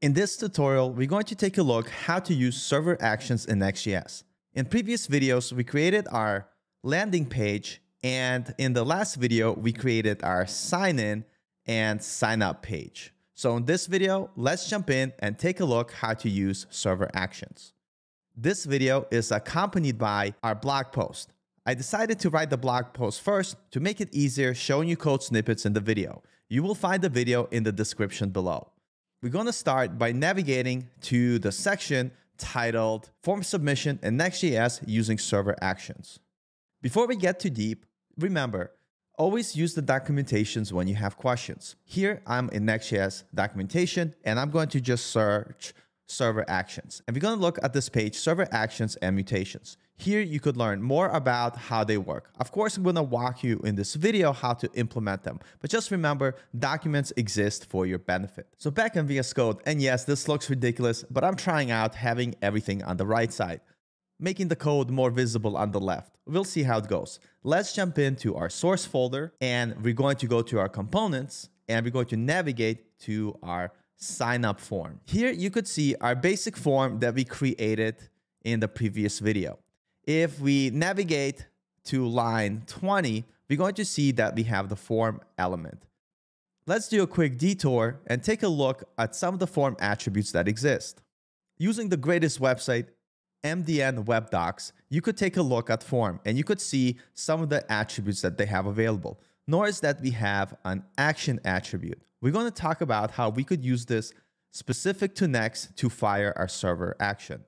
In this tutorial, we're going to take a look how to use server actions in Next.js. In previous videos, we created our landing page and in the last video, we created our sign in and sign up page. So in this video, let's jump in and take a look how to use server actions. This video is accompanied by our blog post. I decided to write the blog post first to make it easier showing you code snippets in the video. You will find the video in the description below. We're going to start by navigating to the section titled Form Submission in Next.js using Server Actions. Before we get too deep, remember, always use the documentations when you have questions. Here, I'm in Next.js documentation, and I'm going to just search server actions. And we're going to look at this page, server actions and mutations. Here you could learn more about how they work. Of course, I'm going to walk you in this video how to implement them, but just remember documents exist for your benefit. So back in VS Code, and yes, this looks ridiculous, but I'm trying out having everything on the right side, making the code more visible on the left. We'll see how it goes. Let's jump into our source folder and we're going to go to our components and we're going to navigate to our sign up form. Here you could see our basic form that we created in the previous video. If we navigate to line 20, we're going to see that we have the form element. Let's do a quick detour and take a look at some of the form attributes that exist. Using the greatest website, MDN Web Docs, you could take a look at form and you could see some of the attributes that they have available. Notice that we have an action attribute. We're going to talk about how we could use this specific to Next to fire our server action.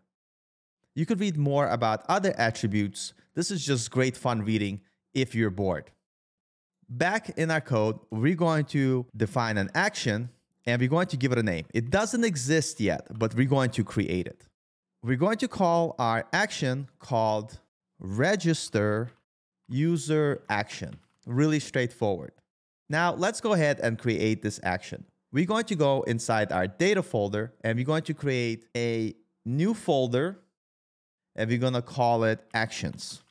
You could read more about other attributes. This is just great fun reading if you're bored. Back in our code, we're going to define an action and we're going to give it a name. It doesn't exist yet, but we're going to create it. We're going to call our action called register user action. Really straightforward. Now let's go ahead and create this action. We're going to go inside our data folder and we're going to create a new folder and we're going to call it actions.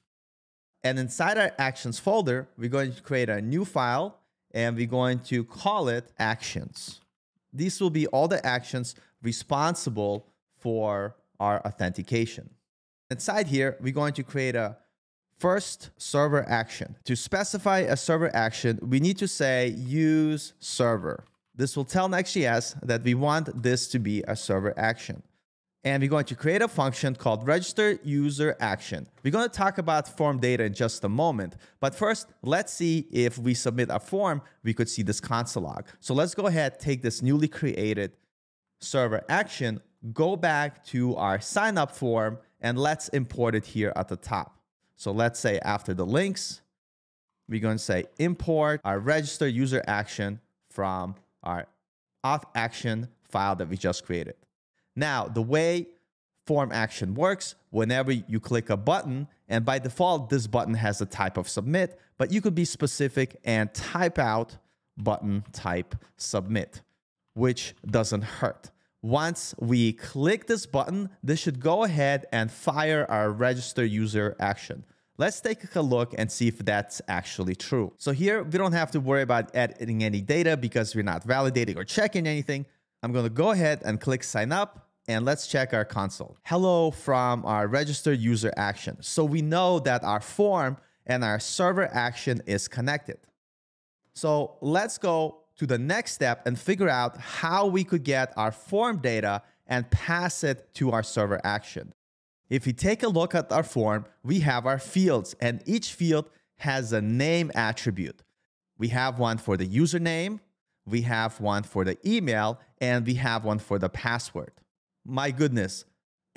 And inside our actions folder, we're going to create a new file and we're going to call it actions. These will be all the actions responsible for our authentication. Inside here, we're going to create a first server action. To specify a server action, we need to say use server. This will tell Next.js that we want this to be a server action and we're going to create a function called register user action. We're going to talk about form data in just a moment, but first, let's see if we submit a form, we could see this console log. So let's go ahead, take this newly created server action, go back to our sign up form, and let's import it here at the top. So let's say after the links, we're going to say import our register user action from our auth action file that we just created. Now, the way form action works, whenever you click a button, and by default, this button has a type of submit, but you could be specific and type out button type submit, which doesn't hurt. Once we click this button, this should go ahead and fire our register user action. Let's take a look and see if that's actually true. So here, we don't have to worry about editing any data because we're not validating or checking anything. I'm going to go ahead and click sign up and let's check our console. Hello from our register user action. So we know that our form and our server action is connected. So let's go to the next step and figure out how we could get our form data and pass it to our server action. If we take a look at our form, we have our fields and each field has a name attribute. We have one for the username, we have one for the email, and we have one for the password. My goodness,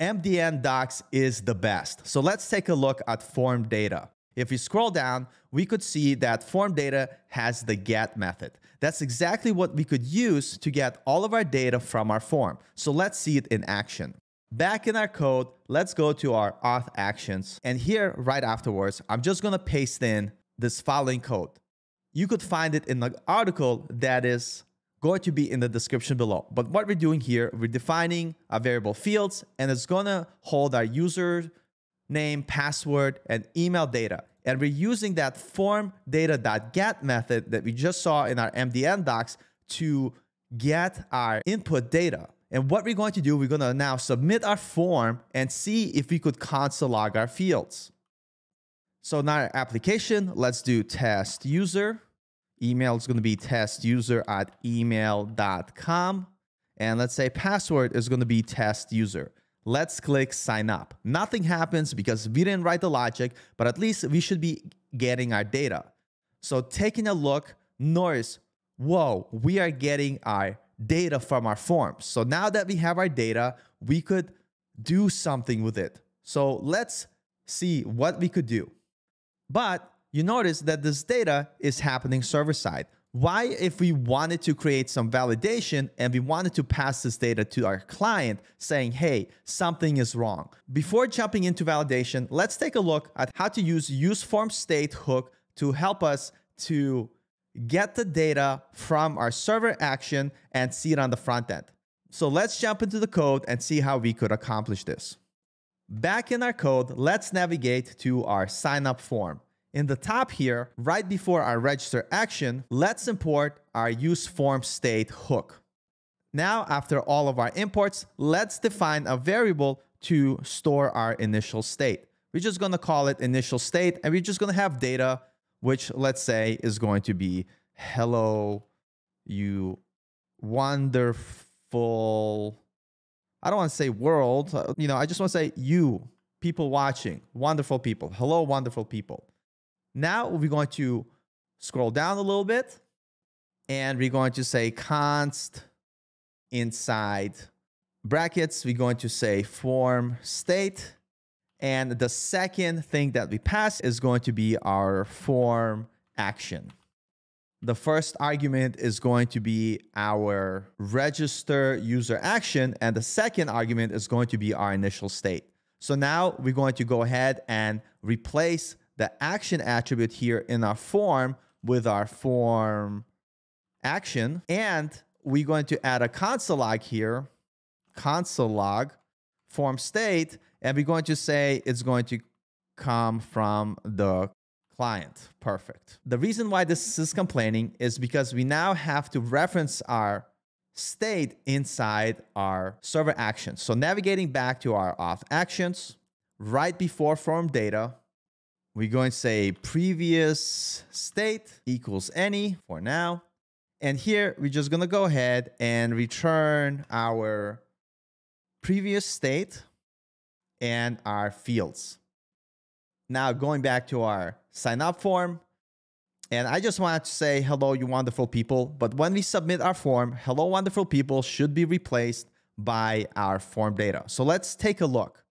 MDN Docs is the best. So let's take a look at form data. If we scroll down, we could see that form data has the get method. That's exactly what we could use to get all of our data from our form. So let's see it in action. Back in our code, let's go to our auth actions. And here, right afterwards, I'm just gonna paste in this following code you could find it in the article that is going to be in the description below. But what we're doing here, we're defining a variable fields and it's gonna hold our user name, password, and email data. And we're using that form data.get method that we just saw in our MDN docs to get our input data. And what we're going to do, we're going to now submit our form and see if we could console log our fields. So in our application, let's do test user. Email is going to be test user at email.com. And let's say password is going to be test user. Let's click sign up. Nothing happens because we didn't write the logic, but at least we should be getting our data. So taking a look, notice, whoa, we are getting our data from our forms. So now that we have our data, we could do something with it. So let's see what we could do. But you notice that this data is happening server side. Why, if we wanted to create some validation and we wanted to pass this data to our client saying, hey, something is wrong? Before jumping into validation, let's take a look at how to use use form useFormState hook to help us to get the data from our server action and see it on the front end. So let's jump into the code and see how we could accomplish this. Back in our code, let's navigate to our sign up form. In the top here, right before our register action, let's import our use form state hook. Now, after all of our imports, let's define a variable to store our initial state. We're just gonna call it initial state, and we're just gonna have data, which let's say is going to be hello, you wonderful, I don't wanna say world, uh, you know, I just wanna say you, people watching, wonderful people. Hello, wonderful people. Now we're going to scroll down a little bit and we're going to say const inside brackets. We're going to say form state. And the second thing that we pass is going to be our form action. The first argument is going to be our register user action. And the second argument is going to be our initial state. So now we're going to go ahead and replace the action attribute here in our form with our form action. And we're going to add a console log here, console log form state, and we're going to say it's going to come from the client. Perfect. The reason why this is complaining is because we now have to reference our state inside our server actions. So navigating back to our auth actions, right before form data, we're going to say previous state equals any for now. And here we're just going to go ahead and return our previous state and our fields. Now going back to our sign up form, and I just wanted to say hello, you wonderful people. But when we submit our form, hello, wonderful people should be replaced by our form data. So let's take a look.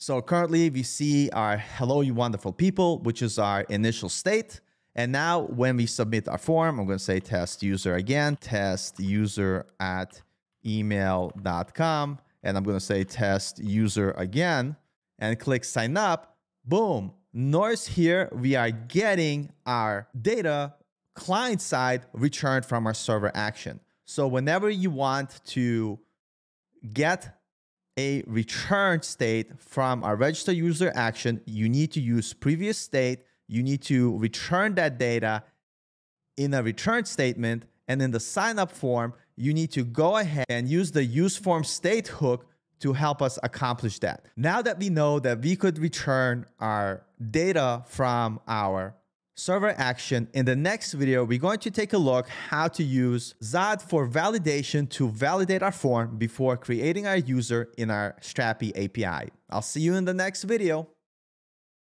So currently we see our hello, you wonderful people, which is our initial state. And now when we submit our form, I'm going to say test user again, test user at email.com. And I'm going to say test user again and click sign up. Boom. Notice here we are getting our data client side returned from our server action. So whenever you want to get a return state from a register user action, you need to use previous state. You need to return that data in a return statement. And in the sign up form, you need to go ahead and use the use form state hook to help us accomplish that. Now that we know that we could return our data from our server action. In the next video, we're going to take a look how to use Zod for validation to validate our form before creating our user in our Strapi API. I'll see you in the next video.